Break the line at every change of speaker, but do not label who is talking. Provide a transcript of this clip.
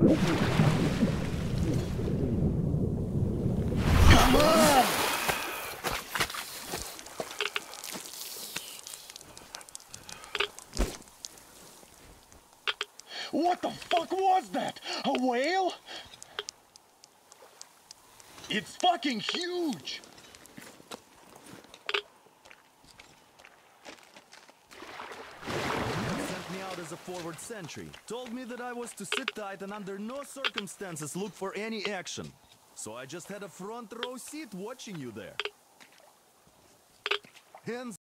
What the fuck was that? A whale? It's fucking huge!
As a forward sentry. Told me that I was to sit tight and under no circumstances look for any action. So I just had a front row seat watching you there. Hands